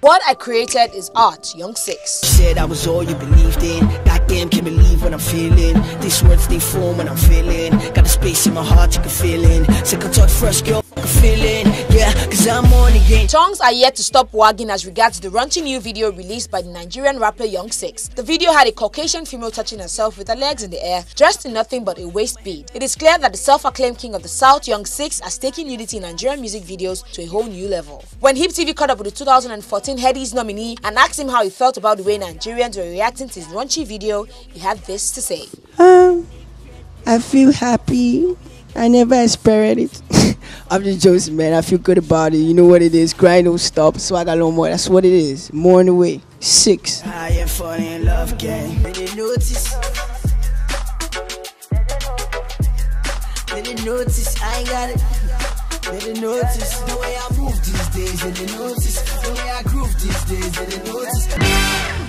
What I created is art, Yung6ix. Said I was all you believed in. Goddamn, can't believe what I'm feeling. These words they form when I'm feeling. Got a space in my heart you can feel in. Second thought first, girl, I can feel in. Yeah, cause I'm on again. Tongues are yet to stop wagging as regards the raunchy new video released by the Nigerian rapper Yung6ix. The video had a Caucasian female touching herself with her legs in the air, dressed in nothing but a waist bead. It is clear that the self-acclaimed king of the South, Yung6ix, has taken unity in Nigerian music videos to a whole new level. When Hip TV caught up with the 2014 Headies nominee and asked him how he felt about the way Nigerians were reacting to his raunchy video, he had this to say. Um, I feel happy. I never expected it. I'm just joking, man. I feel good about it. You know what it is. Grind don't stop. So I got no more. That's what it is. More on the way. Six. I am in love. Did they notice? Did they notice? I ain't got it. Did they notice the way I move these days? Did they notice the way I groove these days? Did they notice?